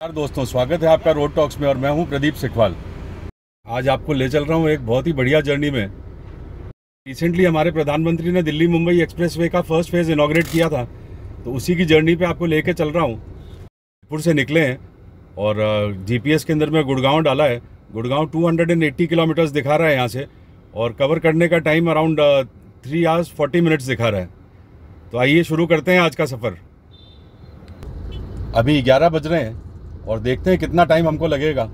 नमस्कार दोस्तों, स्वागत है आपका रोड टॉक्स में और मैं हूँ प्रदीप सिखवाल। आज आपको ले चल रहा हूँ एक बहुत ही बढ़िया जर्नी में। रिसेंटली हमारे प्रधानमंत्री ने दिल्ली मुंबई एक्सप्रेसवे का फ़र्स्ट फ़ेज़ इनाग्रेट किया था तो उसी की जर्नी पे आपको लेके चल रहा हूँ। जयपुर से निकले हैं और जीपीएस के अंदर में गुड़गांव डाला है। गुड़गांव 280 किलोमीटर्स दिखा रहा है यहाँ से और कवर करने का time around three hours forty minutes दिखा रहा है। तो आइए शुरू करते हैं आज का सफ़र। अभी ग्यारह बज रहे हैं। और देखते हैं कितना टाइम हमको लगेगा।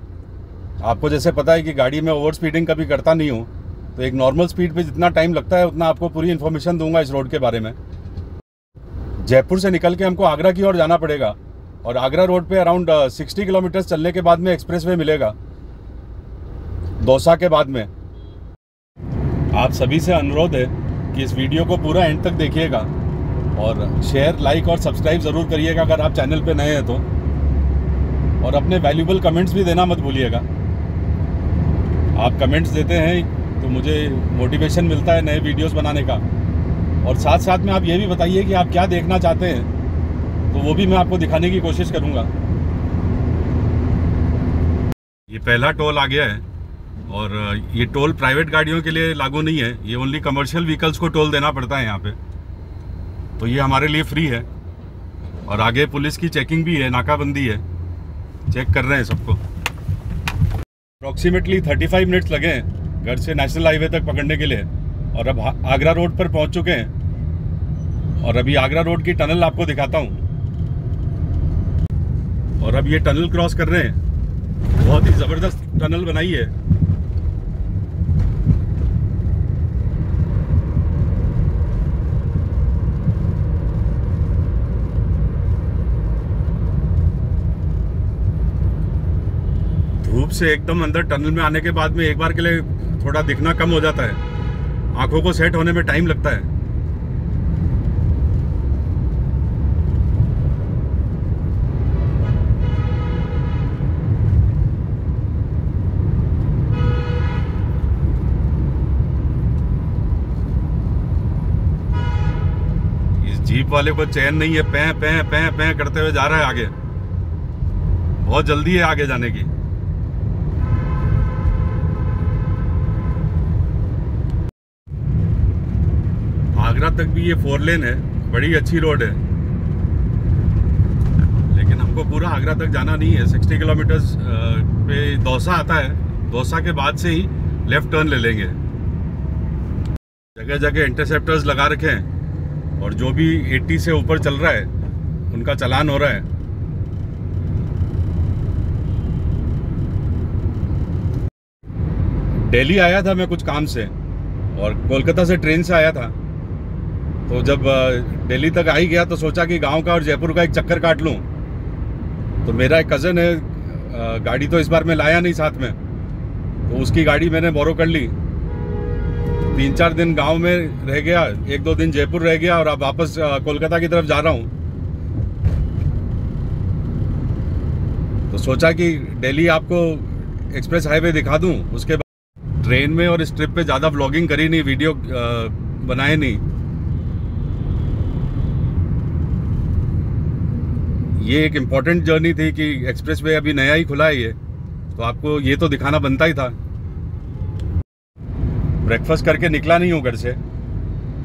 आपको जैसे पता है कि गाड़ी में ओवर स्पीडिंग कभी करता नहीं हूँ तो एक नॉर्मल स्पीड पे जितना टाइम लगता है, उतना आपको पूरी इन्फॉर्मेशन दूँगा इस रोड के बारे में। जयपुर से निकल के हमको आगरा की ओर जाना पड़ेगा और आगरा रोड पे अराउंड सिक्सटी किलोमीटर चलने के बाद में एक्सप्रेस वे मिलेगा। दौसा के बाद में। आप सभी से अनुरोध है कि इस वीडियो को पूरा एंड तक देखिएगा और शेयर लाइक और सब्सक्राइब ज़रूर करिएगा अगर आप चैनल पे नए हैं तो। और अपने वैल्यूबल कमेंट्स भी देना मत भूलिएगा। आप कमेंट्स देते हैं तो मुझे मोटिवेशन मिलता है नए वीडियोस बनाने का। और साथ साथ में आप ये भी बताइए कि आप क्या देखना चाहते हैं तो वो भी मैं आपको दिखाने की कोशिश करूँगा। ये पहला टोल आ गया है, और ये टोल प्राइवेट गाड़ियों के लिए लागू नहीं है, ये ओनली कमर्शियल व्हीकल्स को टोल देना पड़ता है यहाँ पे। तो ये हमारे लिए फ्री है, और आगे पुलिस की चेकिंग भी है, नाकाबंदी है। चेक कर रहे हैं सबको। अप्रॉक्सीमेटली 35 मिनट्स लगे हैं घर से नेशनल हाईवे तक पकड़ने के लिए और अब आगरा रोड पर पहुँच चुके हैं। और अभी आगरा रोड की टनल आपको दिखाता हूँ। और अब ये टनल क्रॉस कर रहे हैं। बहुत ही ज़बरदस्त टनल बनाई है। से एकदम अंदर टनल में आने के बाद में एक बार के लिए थोड़ा दिखना कम हो जाता है। आँखों को सेट होने में टाइम लगता है। जीप वाले को चैन नहीं है, पै पै पै पै करते हुए जा रहा है आगे। बहुत जल्दी है आगे जाने की आगरा तक भी ये फोर लेन है, बड़ी अच्छी रोड है। लेकिन हमको पूरा आगरा तक जाना नहीं है। 60 किलोमीटर पे दौसा आता है। दौसा के बाद से ही लेफ़्ट टर्न ले लेंगे। जगह जगह इंटरसेप्टर्स लगा रखे हैं। और जो भी 80 से ऊपर चल रहा है, उनका चलान हो रहा है। दिल्ली आया था मैं कुछ काम से, और कोलकाता से ट्रेन से आया था। तो जब दिल्ली तक आ ही गया तो सोचा कि गाँव का और जयपुर का एक चक्कर काट लूँ। तो मेरा एक कज़न है गाड़ी तो इस बार मैं लाया नहीं साथ में। तो उसकी गाड़ी मैंने बोरो कर ली। तीन चार दिन गाँव में रह गया एक दो दिन जयपुर रह गया और अब वापस कोलकाता की तरफ़ जा रहा हूँ। तो सोचा कि दिल्ली आपको एक्सप्रेस हाईवे दिखा दूँ, उसके बाद ट्रेन में और इस ट्रिप पे ज़्यादा ब्लॉगिंग करी नहीं वीडियो बनाए नहीं। ये एक इंपॉर्टेंट जर्नी थी कि एक्सप्रेस वे अभी नया ही खुला है ये। तो आपको ये तो दिखाना बनता ही था। ब्रेकफास्ट करके निकला नहीं हूँ घर से।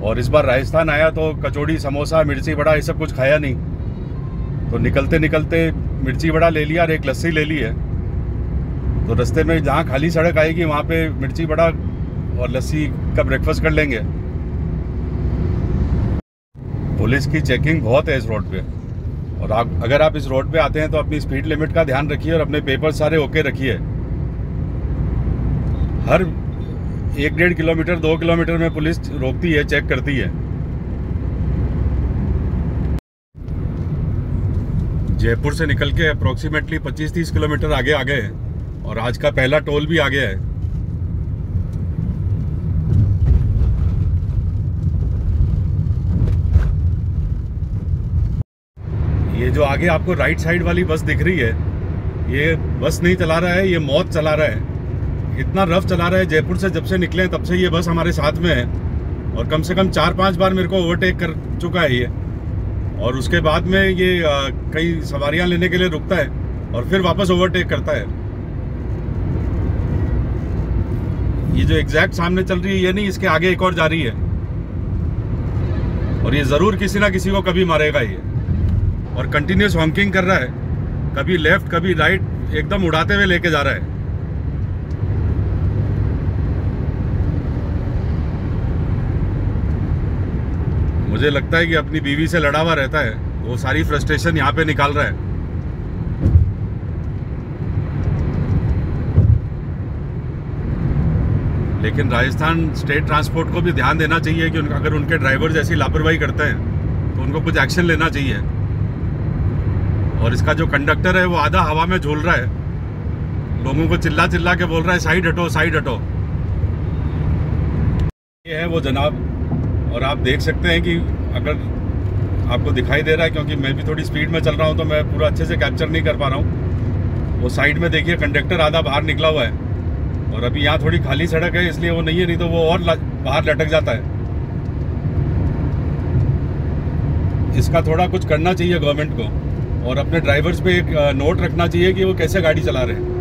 और इस बार राजस्थान आया तो कचौड़ी, समोसा, मिर्ची बड़ा ये सब कुछ खाया नहीं। तो निकलते निकलते मिर्ची बड़ा ले लिया और एक लस्सी ले ली है। तो रास्ते में जहाँ खाली सड़क आएगी, वहाँ पे मिर्ची बड़ा और लस्सी का ब्रेकफास्ट कर लेंगे। पुलिस की चेकिंग बहुत है इस रोड पे। और आप, अगर आप इस रोड पे आते हैं तो अपनी स्पीड लिमिट का ध्यान रखिए और अपने पेपर सारे ओके रखिए। हर एक डेढ़ किलोमीटर, दो किलोमीटर में पुलिस रोकती है चेक करती है। जयपुर से निकल के अप्रोक्सीमेटली 25-30 किलोमीटर आगे आ गए हैं और आज का पहला टोल भी आ गया है। जो आगे आपको राइट साइड वाली बस दिख रही है, ये बस नहीं चला रहा है, ये मौत चला रहा है। इतना रफ चला रहा है, जयपुर से जब से निकले तब से ये बस हमारे साथ में है। और कम से कम चार पाँच बार मेरे को ओवरटेक कर चुका है ये। और उसके बाद में ये कई सवारियाँ लेने के लिए रुकता है और फिर वापस ओवरटेक करता है। ये जो एग्जैक्ट सामने चल रही है, ये नहीं, इसके आगे एक और जा रही है। और ये ज़रूर किसी ना किसी को कभी मारेगा ये। और कंटिन्यूस हॉन्किंग कर रहा है। कभी लेफ़्ट कभी राइट एकदम उड़ाते हुए लेके जा रहा है। मुझे लगता है कि अपनी बीवी से लड़ा हुआ रहता है। वो सारी फ्रस्ट्रेशन यहाँ पे निकाल रहा है। लेकिन राजस्थान स्टेट ट्रांसपोर्ट को भी ध्यान देना चाहिए कि अगर उनके ड्राइवर जैसी लापरवाही करते हैं तो उनको कुछ एक्शन लेना चाहिए। और इसका जो कंडक्टर है, वो आधा हवा में झूल रहा है। लोगों को चिल्ला चिल्ला के बोल रहा है, साइड हटो साइड हटो। ये है वो जनाब। और आप देख सकते हैं कि अगर आपको दिखाई दे रहा है, क्योंकि मैं भी थोड़ी स्पीड में चल रहा हूँ तो मैं पूरा अच्छे से कैप्चर नहीं कर पा रहा हूँ। वो साइड में देखिए कंडक्टर आधा बाहर निकला हुआ है। और अभी यहाँ थोड़ी खाली सड़क है, इसलिए वो नहीं है, नहीं तो वो और बाहर लटक जाता है। इसका थोड़ा कुछ करना चाहिए गवर्नमेंट को। और अपने ड्राइवर्स पे एक नोट रखना चाहिए कि वो कैसे गाड़ी चला रहे हैं।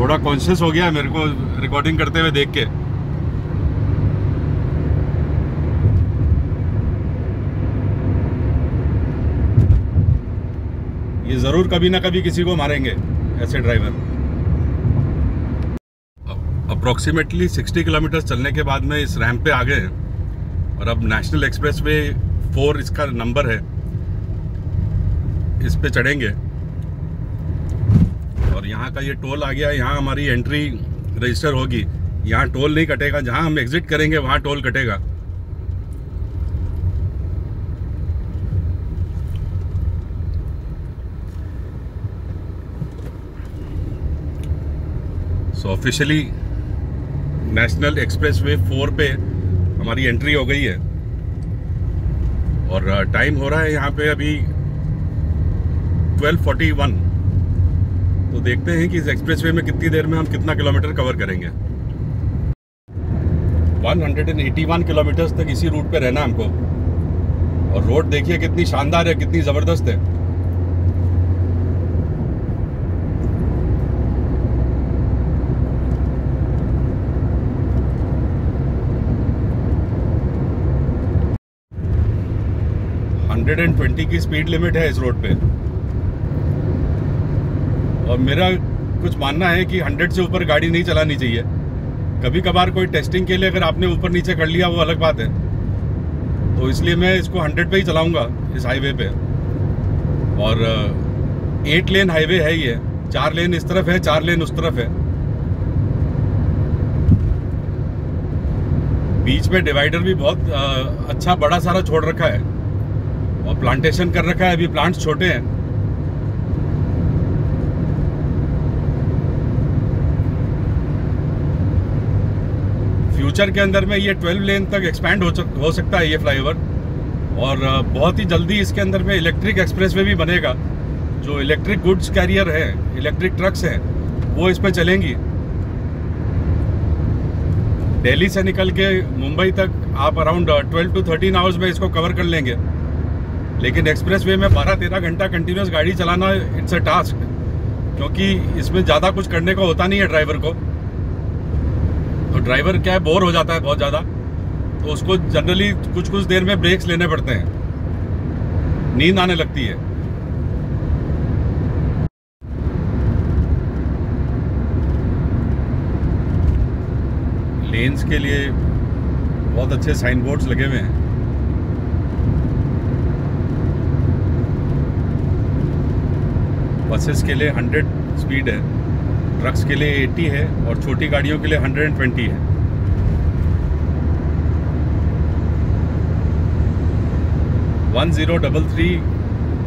थोड़ा कॉन्शियस हो गया है मेरे को रिकॉर्डिंग करते हुए देख के। ये ज़रूर कभी ना कभी किसी को मारेंगे, ऐसे ड्राइवर अप्रोक्सीमेटली 60 किलोमीटर चलने के बाद में इस रैंप पे आ गए हैं। और अब नेशनल एक्सप्रेस वे फोर इसका नंबर है। इस पे चढ़ेंगे। और यहाँ का ये टोल आ गया, यहाँ हमारी एंट्री रजिस्टर होगी। यहाँ टोल नहीं कटेगा, जहाँ हम एग्जिट करेंगे, वहाँ टोल कटेगा। So officially national expressway four पे हमारी एंट्री हो गई है। और टाइम हो रहा है यहाँ पे अभी 1241 तो देखते हैं कि इस एक्सप्रेस वे में कितनी देर में हम कितना किलोमीटर कवर करेंगे। 181 किलोमीटर तक इसी रूट पे रहना हमको। और रोड देखिए कितनी शानदार है, कितनी ज़बरदस्त है। हंड्रेड एंड ट्वेंटी की स्पीड लिमिट है इस रोड पे। और मेरा कुछ मानना है कि हंड्रेड से ऊपर गाड़ी नहीं चलानी चाहिए। कभी कभार कोई टेस्टिंग के लिए अगर आपने ऊपर नीचे कर लिया वो अलग बात है। तो इसलिए मैं इसको हंड्रेड पे ही चलाऊँगा इस हाईवे पे। और एट लेन हाईवे है ये। चार लेन इस तरफ़ है चार लेन उस तरफ़ है। बीच में डिवाइडर भी बहुत आ, अच्छा बड़ा सारा छोड़ रखा है। और प्लांटेशन कर रखा है अभी प्लांट्स छोटे हैं। फ्यूचर के अंदर में ये 12 लेन तक एक्सपैंड हो, हो सकता है ये फ्लाईओवर और बहुत ही जल्दी इसके अंदर में इलेक्ट्रिक एक्सप्रेस वे भी बनेगा। जो इलेक्ट्रिक गुड्स कैरियर है इलेक्ट्रिक ट्रक्स हैं वो इस पर चलेंगी। दिल्ली से निकल के मुंबई तक आप अराउंड 12 टू 13 आवर्स में इसको कवर कर लेंगे। लेकिन एक्सप्रेस वे में 12-13 घंटा कंटिन्यूस गाड़ी चलाना इट्स अ टास्क क्योंकि इसमें ज़्यादा कुछ करने को होता नहीं है ड्राइवर को। तो ड्राइवर क्या है बोर हो जाता है बहुत ज़्यादा तो उसको जनरली कुछ कुछ देर में ब्रेक्स लेने पड़ते हैं। नींद आने लगती है। लेन्स के लिए बहुत अच्छे साइन बोर्ड्स लगे हुए हैं। बसेस के लिए 100 स्पीड है, ट्रक्स के लिए 80 है और छोटी गाड़ियों के लिए 120 है। One zero double three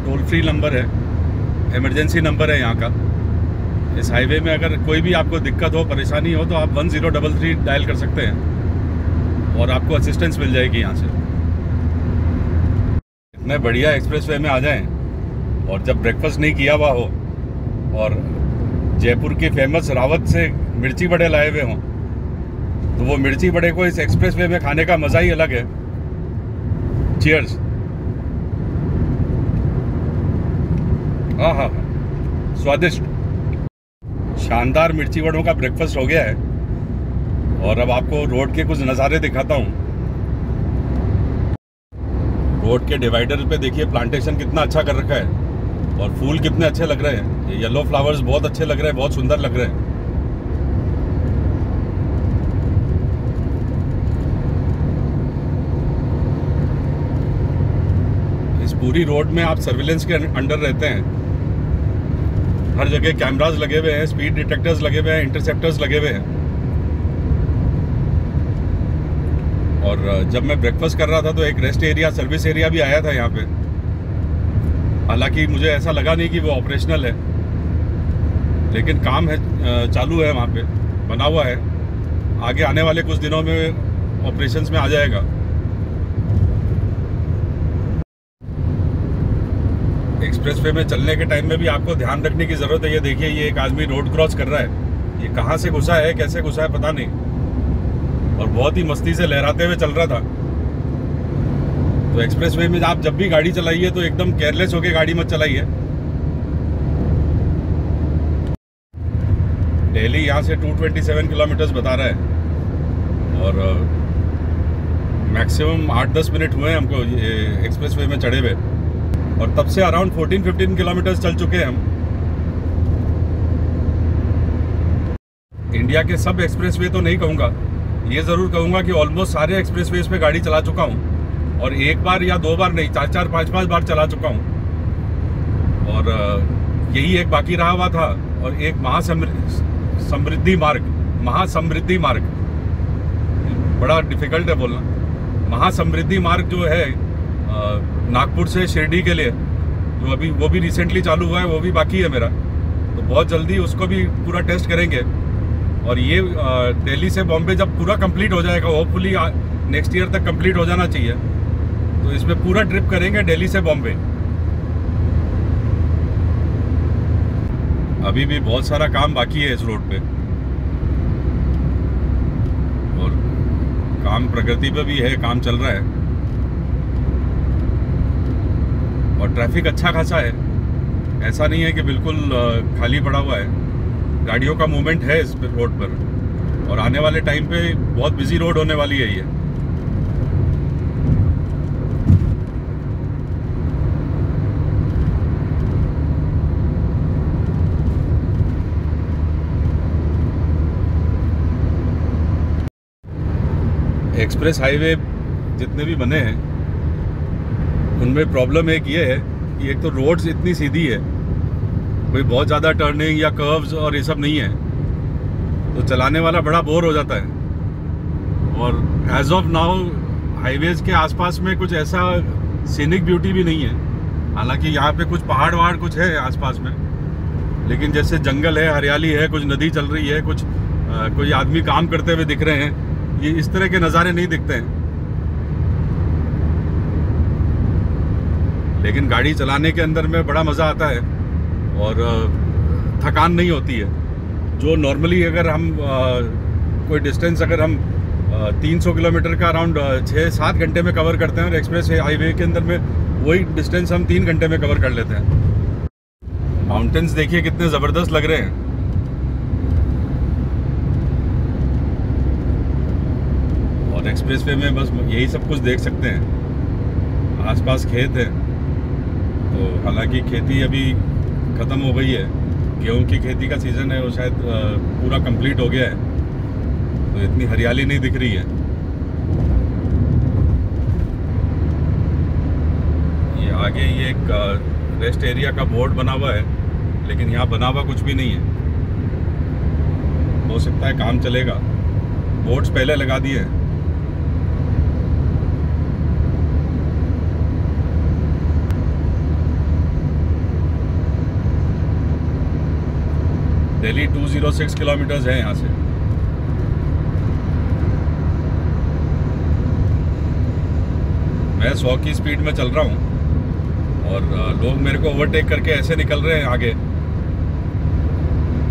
toll free number है, इमरजेंसी नंबर है यहाँ का। इस हाईवे में अगर कोई भी आपको दिक्कत हो, परेशानी हो तो आप one zero double three dial कर सकते हैं और आपको असिस्टेंस मिल जाएगी यहाँ से। इतने बढ़िया एक्सप्रेस वे में आ जाएँ। और जब ब्रेकफास्ट नहीं किया हुआ हो, और जयपुर के फ़ेमस रावत से मिर्ची बड़े लाए हुए हों तो वो मिर्ची बड़े को इस एक्सप्रेस वे में खाने का मज़ा ही अलग है। चीयर्स हाँ हाँ हाँ। स्वादिष्ट। शानदार मिर्ची वड़ों का ब्रेकफास्ट हो गया है। और अब आपको रोड के कुछ नज़ारे दिखाता हूँ। रोड के डिवाइडर पे देखिए प्लांटेशन कितना अच्छा कर रखा है। और फूल कितने अच्छे लग रहे हैं। ये येलो फ्लावर्स बहुत अच्छे लग रहे हैं, बहुत सुंदर लग रहे हैं। इस पूरी रोड में आप सर्विलेंस के अंडर रहते हैं। हर जगह कैमराज लगे हुए हैं स्पीड डिटेक्टर्स लगे हुए हैं इंटरसेप्टर्स लगे हुए हैं। और जब मैं ब्रेकफास्ट कर रहा था तो एक रेस्ट एरिया सर्विस एरिया भी आया था यहाँ पे। हालाँकि मुझे ऐसा लगा नहीं कि वो ऑपरेशनल है, लेकिन काम है चालू है वहाँ पे, बना हुआ है। आगे आने वाले कुछ दिनों में ऑपरेशंस में आ जाएगा। एक्सप्रेस वे में चलने के टाइम में भी आपको ध्यान रखने की ज़रूरत है। ये देखिए, ये एक आदमी रोड क्रॉस कर रहा है। ये कहाँ से घुसा है, कैसे घुसा है, पता नहीं। और बहुत ही मस्ती से लहराते हुए चल रहा था। तो एक्सप्रेस वे में आप जब भी गाड़ी चलाइए तो एकदम केयरलेस होकर गाड़ी मत चलाइए। डेली यहाँ से 227 किलोमीटर्स बता रहा है। और मैक्सिमम आठ दस मिनट हुए हैं हमको एक्सप्रेस वे में चढ़े हुए। और तब से अराउंड 14-15 किलोमीटर्स चल चुके हैं हम। इंडिया के सब एक्सप्रेस वे तो नहीं कहूँगा। ये ज़रूर कहूँगा कि ऑलमोस्ट सारे एक्सप्रेस वेज पे गाड़ी चला चुका हूँ। और एक बार या दो बार नहीं, चार चार, पाँच पाँच बार चला चुका हूँ। और यही एक बाकी रहा हुआ था और एक महासमृद्धि मार्ग महासमृद्धि मार्ग। बड़ा डिफ़िकल्ट है बोलना। महासमृद्धि मार्ग जो है नागपुर से शिरडी के लिए, जो अभी, वो भी रिसेंटली चालू हुआ है, वो भी बाकी है मेरा। तो बहुत जल्दी उसको भी पूरा टेस्ट करेंगे। और ये दिल्ली से बॉम्बे जब पूरा कंप्लीट हो जाएगा होपफुली नेक्स्ट ईयर तक कंप्लीट हो जाना चाहिए। तो इसमें पूरा ट्रिप करेंगे दिल्ली से बॉम्बे। अभी भी बहुत सारा काम बाकी है इस रोड पे। और काम प्रगति पे भी है, काम चल रहा है। और ट्रैफ़िक अच्छा खासा है। ऐसा नहीं है कि बिल्कुल खाली पड़ा हुआ है। गाड़ियों का मूवमेंट है इस रोड पर। और आने वाले टाइम पे बहुत बिज़ी रोड होने वाली है ये। एक्सप्रेस हाईवे जितने भी बने हैं उनमें प्रॉब्लम एक ये है कि एक तो रोड्स इतनी सीधी है कोई बहुत ज़्यादा टर्निंग या कर्व्स और ये सब नहीं है तो चलाने वाला बड़ा बोर हो जाता है। और एज ऑफ़ नाउ हाईवेज के आसपास में कुछ ऐसा सीनिक ब्यूटी भी नहीं है। हालाँकि यहाँ पे कुछ पहाड़ वहाड़ कुछ है आसपास में लेकिन जैसे जंगल है हरियाली है कुछ नदी चल रही है कुछ आ, कोई आदमी काम करते हुए दिख रहे हैं ये इस तरह के नज़ारे नहीं दिखते हैं। लेकिन गाड़ी चलाने के अंदर में बड़ा मज़ा आता है और थकान नहीं होती है। जो नॉर्मली अगर हम कोई डिस्टेंस अगर हम 300 किलोमीटर का अराउंड छः सात घंटे में कवर करते हैं और एक्सप्रेस हाईवे के अंदर में वही डिस्टेंस हम तीन घंटे में कवर कर लेते हैं। माउंटेन्स देखिए कितने ज़बरदस्त लग रहे हैं। और एक्सप्रेस वे में बस यही सब कुछ देख सकते हैं। आसपास खेत है। तो हालाँकि खेती अभी ख़त्म हो गई है। गेहूँ की खेती का सीज़न है वो शायद पूरा कंप्लीट हो गया है। तो इतनी हरियाली नहीं दिख रही है। ये आगे ये एक रेस्ट एरिया का बोर्ड बना हुआ है, लेकिन यहाँ बना हुआ कुछ भी नहीं है। हो सकता है काम चलेगा। बोर्ड्स पहले लगा दिए हैं। दिल्ली 206 किलोमीटर है यहाँ से। मैं 100 की स्पीड में चल रहा हूँ और लोग मेरे को ओवरटेक करके ऐसे निकल रहे हैं आगे।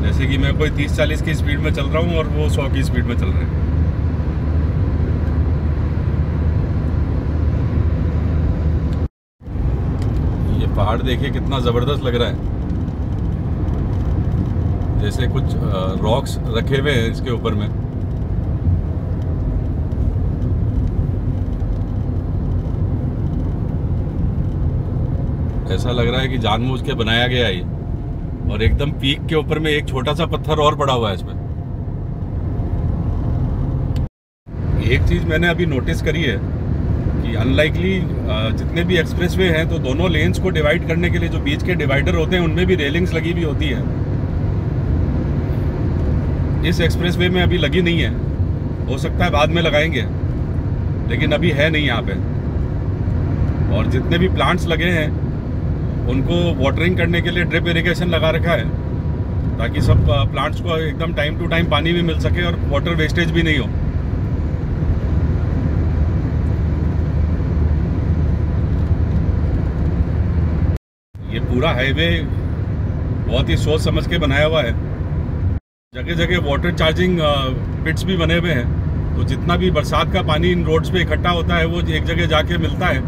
जैसे कि मैं कोई 30-40 की स्पीड में चल रहा हूँ और वो 100 की स्पीड में चल रहे हैं। पहाड़ देखिए कितना ज़बरदस्त लग रहा है। जैसे कुछ रॉक्स रखे हुए हैं इसके ऊपर में। ऐसा लग रहा है कि जानबूझ के बनाया गया है और एकदम पीक के ऊपर में एक छोटा सा पत्थर और पड़ा हुआ है इसमें। एक चीज़ मैंने अभी नोटिस करी है कि अनलाइकली जितने भी एक्सप्रेसवे हैं तो दोनों लेन्स को डिवाइड करने के लिए जो बीच के डिवाइडर होते हैं, उनमें भी रेलिंग्स लगी हुई होती है। इस एक्सप्रेस वे में अभी लगी नहीं है। हो सकता है बाद में लगाएँगे, लेकिन अभी है नहीं यहाँ पे। और जितने भी प्लांट्स लगे हैं, उनको वाटरिंग करने के लिए ड्रिप इरिगेशन लगा रखा है, ताकि सब प्लांट्स को एकदम टाइम टू टाइम पानी भी मिल सके और वाटर वेस्टेज भी नहीं हो। ये पूरा हाईवे बहुत ही सोच समझ के बनाया हुआ है। जगह जगह वाटर चार्जिंग पिट्स भी बने हुए हैं। तो जितना भी बरसात का पानी इन रोड्स पे इकट्ठा होता है, वो एक जगह जाके मिलता है।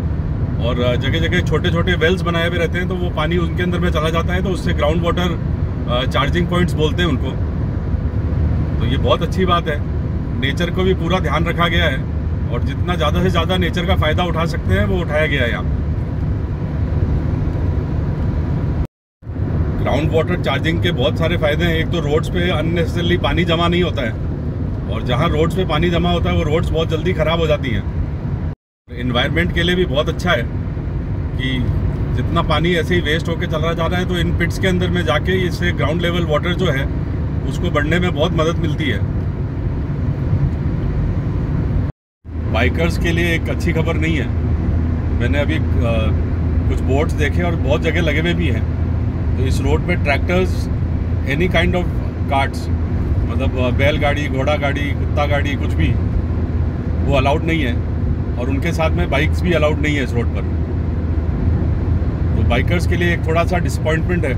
और जगह जगह छोटे छोटे वेल्स बनाए हुए रहते हैं तो वो पानी उनके अंदर में चला जाता है तो उससे ग्राउंड वाटर चार्जिंग पॉइंट्स बोलते हैं उनको। तो ये बहुत अच्छी बात है। नेचर को भी पूरा ध्यान रखा गया है। और जितना ज़्यादा से ज़्यादा नेचर का फ़ायदा उठा सकते हैं, वो उठाया गया है यहाँ। ग्राउंड वाटर चार्जिंग के बहुत सारे फ़ायदे हैं। एक तो रोड्स पे अननेसेसरली पानी जमा नहीं होता है। और जहाँ रोड्स पे पानी जमा होता है, वो रोड्स बहुत जल्दी ख़राब हो जाती हैं। इन्वायरमेंट के लिए भी बहुत अच्छा है कि जितना पानी ऐसे ही वेस्ट होकर चला जा रहा है तो इन पिट्स के अंदर में जाके इससे ग्राउंड लेवल वाटर जो है, उसको बढ़ने में बहुत मदद मिलती है। बाइकर्स के लिए एक अच्छी खबर नहीं है। मैंने अभी कुछ बोर्ड्स देखे और बहुत जगह लगे हुए भी हैं। इस रोड पे tractors any kind of carts मतलब बैलगाड़ी घोड़ा गाड़ी, कुत्ता गाड़ी, कुछ भी, वो अलाउड नहीं है। और उनके साथ में बाइक्स भी अलाउड नहीं है इस रोड पर। तो बाइकर्स के लिए एक थोड़ा सा डिसअपॉइंटमेंट है,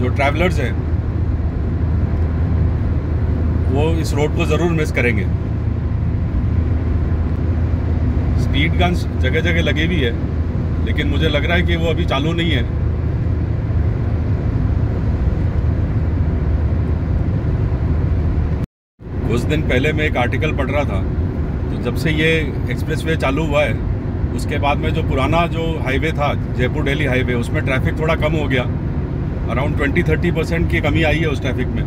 जो ट्रैवलर्स हैं, वो इस रोड को ज़रूर मिस करेंगे। स्पीड गन्स जगह जगह लगी हुई है, लेकिन मुझे लग रहा है कि वो अभी चालू नहीं है। कुछ दिन पहले मैं एक आर्टिकल पढ़ रहा था तो जब से ये एक्सप्रेसवे चालू हुआ है, उसके बाद में जो पुराना जो हाईवे था, जयपुर दिल्ली हाईवे उसमें ट्रैफ़िक थोड़ा कम हो गया। अराउंड ट्वेंटी थर्टी परसेंट की कमी आई है उस ट्रैफ़िक में।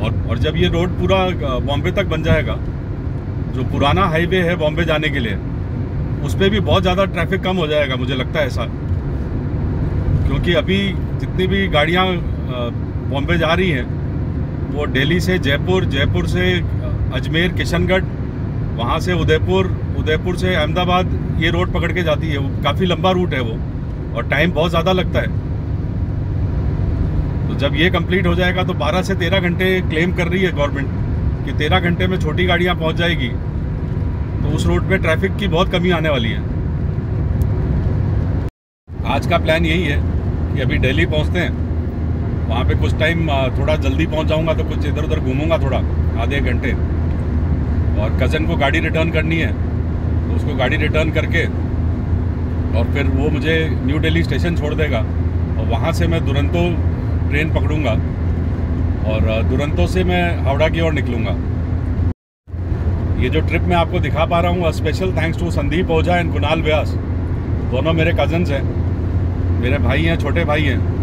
और और जब ये रोड पूरा बॉम्बे तक बन जाएगा, जो पुराना हाईवे है बॉम्बे जाने के लिए, उस पर भी बहुत ज़्यादा ट्रैफ़िक कम हो जाएगा, मुझे लगता है ऐसा। क्योंकि अभी जितनी भी गाड़ियाँ बॉम्बे जा रही हैं वो दिल्ली से जयपुर जयपुर से अजमेर, किशनगढ़, वहाँ से उदयपुर उदयपुर से अहमदाबाद, ये रोड पकड़ के जाती है। वो काफ़ी लंबा रूट है वो, और टाइम बहुत ज़्यादा लगता है। तो जब ये कंप्लीट हो जाएगा तो 12 से 13 घंटे क्लेम कर रही है गवर्नमेंट कि 13 घंटे में छोटी गाड़ियाँ पहुँच जाएगी। तो उस रोड पे ट्रैफ़िक की बहुत कमी आने वाली है। आज का प्लान यही है कि अभी दिल्ली पहुँचते हैं। वहाँ पे कुछ टाइम थोड़ा जल्दी पहुँच जाऊँगा तो कुछ इधर उधर घूमूँगा थोड़ा, आधे घंटे। और कज़न को गाड़ी रिटर्न करनी है तो उसको गाड़ी रिटर्न करके, और फिर वो मुझे न्यू दिल्ली स्टेशन छोड़ देगा। और वहाँ से मैं दुरंतो ट्रेन पकड़ूँगा, और दुरंतो से मैं हावड़ा की ओर निकलूँगा। ये जो ट्रिप मैं आपको दिखा पा रहा हूँ special thanks to Sandeep Ojha and Kunal Vyas दोनों मेरे कज़न्स हैं, मेरे भाई हैं, छोटे भाई हैं।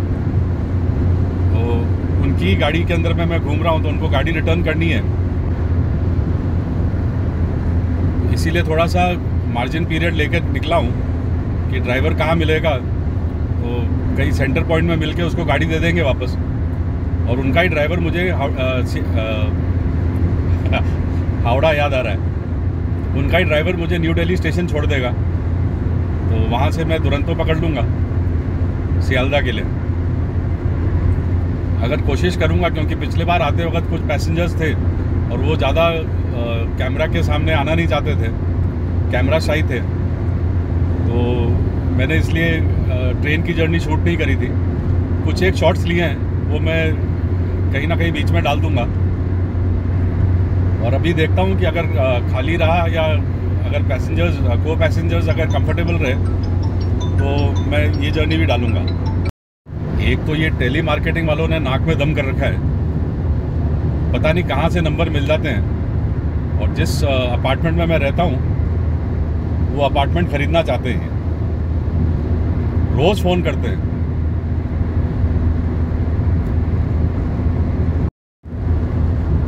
उनकी गाड़ी के अंदर में मैं घूम रहा हूँ तो उनको गाड़ी रिटर्न करनी है। इसीलिए थोड़ा सा मार्जिन पीरियड लेकर निकला हूँ कि ड्राइवर कहाँ मिलेगा। तो कहीं सेंटर पॉइंट में मिलके उसको गाड़ी दे देंगे वापस। और उनका ही ड्राइवर मुझे हावड़ा याद आ रहा है। उनका ही ड्राइवर मुझे न्यू दिल्ली स्टेशन छोड़ देगा। तो वहाँ से मैं तुरंत पकड़ लूँगा, सियालदा के लिए। अगर कोशिश करूँगा, क्योंकि पिछले बार आते वक्त कुछ पैसेंजर्स थे और वो ज़्यादा कैमरा के सामने आना नहीं चाहते थे कैमरा शाही थे। तो मैंने इसलिए ट्रेन की जर्नी शूट नहीं करी थी। कुछ एक शॉट्स लिए हैं, वो मैं कहीं ना कहीं बीच में डाल दूँगा। और अभी देखता हूँ कि अगर खाली रहा या अगर पैसेंजर्स को पैसेंजर्स अगर कंफर्टेबल रहे तो मैं ये जर्नी भी डालूँगा। एक तो ये टेली मार्केटिंग वालों ने नाक में दम कर रखा है। पता नहीं कहाँ से नंबर मिल जाते हैं। और जिस अपार्टमेंट में मैं रहता हूँ, वो अपार्टमेंट ख़रीदना चाहते हैं। रोज़ फ़ोन करते हैं।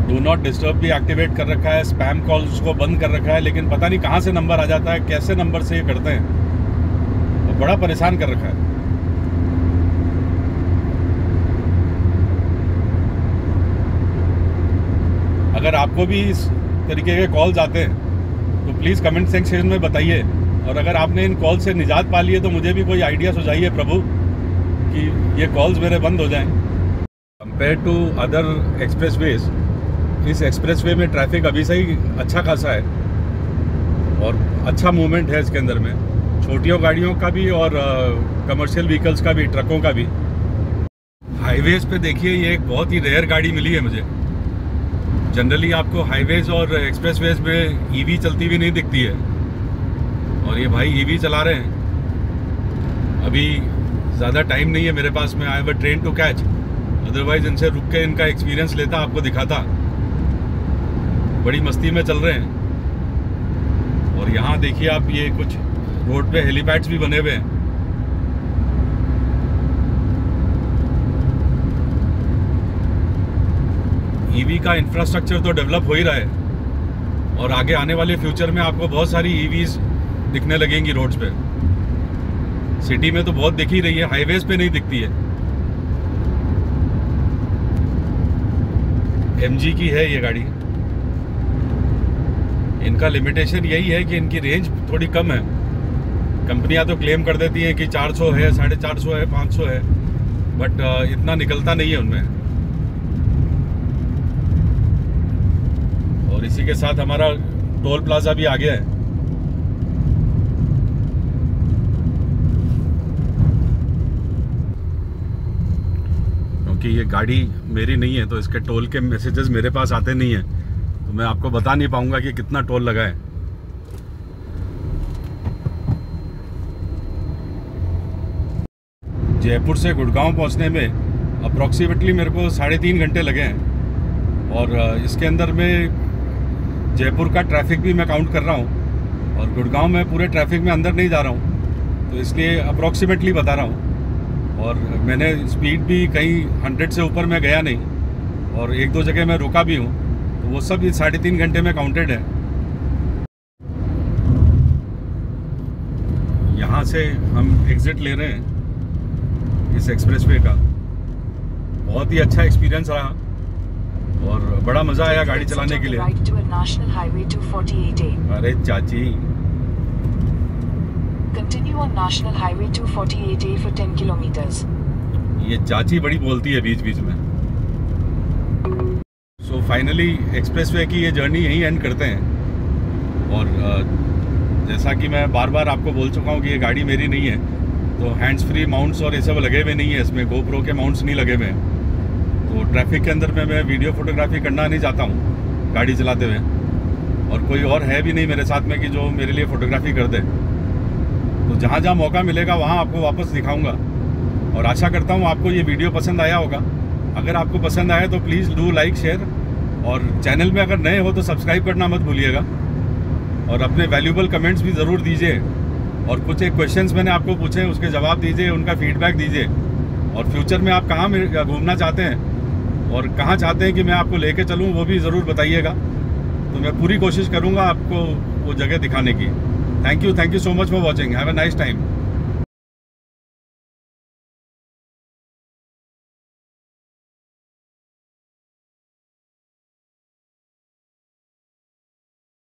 डू नॉट डिस्टर्ब भी एक्टिवेट कर रखा है स्पैम कॉल्स को बंद कर रखा है, लेकिन पता नहीं कहाँ से नंबर आ जाता है, कैसे नंबर से ये करते हैं। तो बड़ा परेशान कर रखा है। अगर आपको भी इस तरीके के कॉल्स आते हैं तो प्लीज़ कमेंट सेक्शन में बताइए। और अगर आपने इन कॉल से निजात पा ली है तो मुझे भी कोई आइडिया सुझाइए प्रभु, कि ये कॉल्स मेरे बंद हो जाएँ। Compare to other expressways इस एक्सप्रेस वे में ट्रैफ़िक अभी से ही अच्छा खासा है, और अच्छा मूवमेंट है इसके अंदर में। छोटियों गाड़ियों का भी और कमर्शियल व्हीकल्स का भी ट्रकों का भी। हाईवेज पे देखिए, ये एक बहुत ही रेयर गाड़ी मिली है मुझे। जनरली आपको हाईवेज और एक्सप्रेसवेज में ईवी e चलती हुई नहीं दिखती है। और ये भाई ईवी e चला रहे हैं। अभी ज़्यादा टाइम नहीं है मेरे पास में। आई व ट्रेन टू कैच अदरवाइज़ इनसे रुक के इनका एक्सपीरियंस लेता, आपको दिखाता। बड़ी मस्ती में चल रहे हैं। और यहाँ देखिए आप, ये कुछ रोड पे हेलीपैड्स भी बने हुए हैं। ईवी e का इंफ्रास्ट्रक्चर तो डेवलप हो ही रहा है। और आगे आने वाले फ्यूचर में आपको बहुत सारी ईवीज e दिखने लगेंगी रोड्स पे। सिटी में तो बहुत दिख ही रही है हाईवेज पे नहीं दिखती है। एमजी की है ये गाड़ी। इनका लिमिटेशन यही है कि इनकी रेंज थोड़ी कम है। कंपनियाँ तो क्लेम कर देती हैं कि 400 है, साढ़े चार है 500 है बट इतना निकलता नहीं है उनमें और इसी के साथ हमारा टोल प्लाजा भी आ गया है। क्योंकि ये गाड़ी मेरी नहीं है तो इसके टोल के मैसेजेस मेरे पास आते नहीं है। तो मैं आपको बता नहीं पाऊँगा कि कितना टोल लगा है। जयपुर से गुड़गांव पहुँचने में अप्रॉक्सीमेटली मेरे को साढ़े तीन घंटे लगे हैं। और इसके अंदर में जयपुर का ट्रैफ़िक भी मैं काउंट कर रहा हूँ और गुड़गांव में पूरे ट्रैफ़िक में अंदर नहीं जा रहा हूँ तो इसलिए अप्रॉक्सीमेटली बता रहा हूँ। और मैंने स्पीड भी कहीं हंड्रेड से ऊपर मैं गया नहीं और एक दो जगह मैं रुका भी हूँ तो वो सब साढ़े तीन घंटे में काउंटेड है। यहाँ से हम एग्ज़िट ले रहे हैं इस एक्सप्रेसवे का। बहुत ही अच्छा एक्सपीरियंस रहा। और बड़ा मज़ा आया गाड़ी चलाने के लिए। अरे चाची। Continue on National Highway 248A for 10 kilometers. ये चाची बड़ी बोलती है बीच बीच में। सो फाइनली एक्सप्रेसवे की ये जर्नी यहीं एंड करते हैं। और जैसा कि मैं बार बार आपको बोल चुका हूँ कि ये गाड़ी मेरी नहीं है तो हैंड्स फ्री माउंट्स और ये सब लगे हुए नहीं है इसमें गोप्रो के माउंट्स नहीं लगे हुए हैं। तो ट्रैफ़िक के अंदर में, मैं वीडियो फोटोग्राफी करना नहीं चाहता हूँ, गाड़ी चलाते हुए। और कोई और है भी नहीं मेरे साथ में कि जो मेरे लिए फ़ोटोग्राफी कर दे। तो जहाँ जहाँ मौका मिलेगा, वहाँ आपको वापस दिखाऊँगा। और आशा करता हूँ आपको ये वीडियो पसंद आया होगा। अगर आपको पसंद आया तो प्लीज़ डू लाइक शेयर और चैनल में अगर नए हो तो सब्सक्राइब करना मत भूलिएगा। और अपने वैल्यूबल कमेंट्स भी ज़रूर दीजिए। और कुछ एक क्वेश्चंस मैंने आपको पूछे, उसके जवाब दीजिए, उनका फीडबैक दीजिए। और फ्यूचर में आप कहाँ घूमना चाहते हैं? और कहाँ चाहते हैं कि मैं आपको लेके चलूँ, वो भी ज़रूर बताइएगा। तो मैं पूरी कोशिश करूँगा आपको वो जगह दिखाने की। Thank you thank you so much for watching have a nice time